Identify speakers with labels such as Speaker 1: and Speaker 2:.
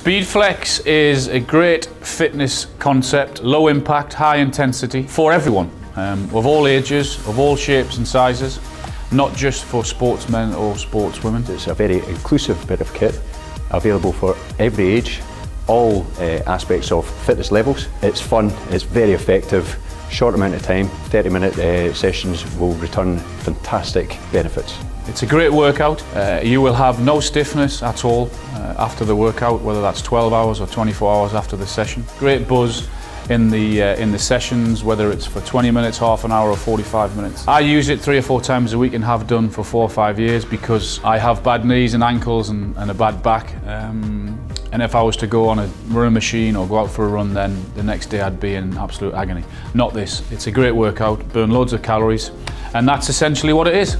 Speaker 1: Speedflex is a great fitness concept, low impact, high intensity for everyone, um, of all ages, of all shapes and sizes, not just for sportsmen or sportswomen.
Speaker 2: It's a very inclusive bit of kit, available for every age, all uh, aspects of fitness levels. It's fun, it's very effective, short amount of time, 30 minute uh, sessions will return fantastic benefits.
Speaker 1: It's a great workout. Uh, you will have no stiffness at all uh, after the workout, whether that's 12 hours or 24 hours after the session. Great buzz in the uh, in the sessions, whether it's for 20 minutes, half an hour, or 45 minutes. I use it three or four times a week and have done for four or five years because I have bad knees and ankles and, and a bad back. Um, and if I was to go on a run machine or go out for a run, then the next day I'd be in absolute agony. Not this. It's a great workout, burn loads of calories, and that's essentially what it is.